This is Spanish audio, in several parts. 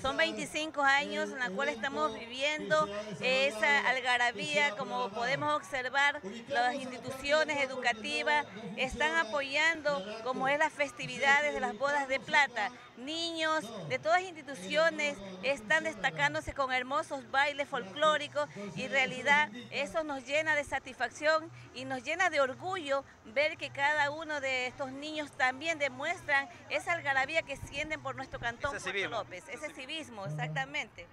Son 25 años en la cual estamos viviendo esa algarabía, como podemos observar, las instituciones educativas están apoyando como es las festividades de las bodas de plata. Niños de todas instituciones están destacándose con hermosos bailes folclóricos y en realidad eso nos llena de satisfacción y nos llena de orgullo ver que cada uno de estos niños también demuestran esa algarabía que sienten por nuestro cantón Puerto López civismo, exactamente.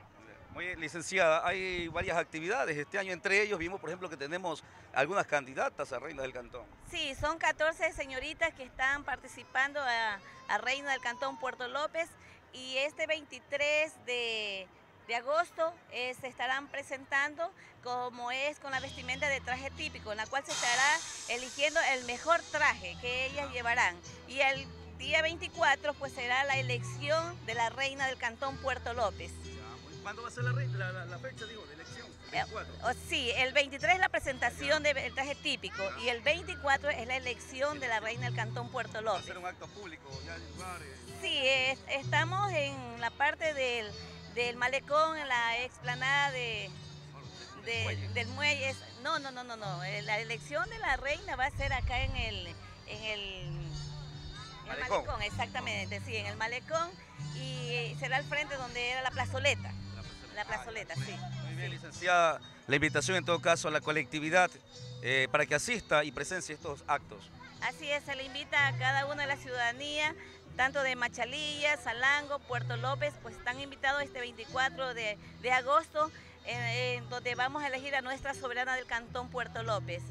Muy bien, licenciada, hay varias actividades este año, entre ellos vimos, por ejemplo, que tenemos algunas candidatas a Reina del Cantón. Sí, son 14 señoritas que están participando a, Reina del Cantón Puerto López y este 23 de, agosto eh, se estarán presentando como es con la vestimenta de traje típico, en la cual se estará eligiendo el mejor traje que ellas llevarán. Y el día 24 pues será la elección de la reina del Cantón Puerto López. ¿Cuándo va a ser la, fecha de elección? ¿El 24? Eh, sí, el 23 es la presentación del traje típico y el 24 es la elección de la reina del Cantón Puerto López. ¿Va a ser un acto público ya en lugares? Sí, estamos en la parte del, malecón, en la explanada de, del muelle. No, no, no, no, no. Eh, la elección de la reina va a ser acá en el malecón. exactamente, sí, en el malecón y será al frente donde era la plazoleta. La plazoleta, sí. Muy bien, licenciada. La invitación en todo caso a la colectividad eh, para que asista y presencie estos actos. Así es, se le invita a cada una de la ciudadanía, tanto de Machalilla, Salango, Puerto López, pues están invitados este 24 de, agosto, donde vamos a elegir a nuestra soberana del Cantón Puerto López.